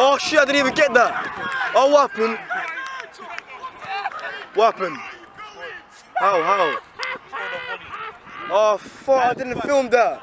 Oh shit, I didn't even get that. Oh, weapon! Weapon! What happened? How, how? Oh, fuck, I didn't film that.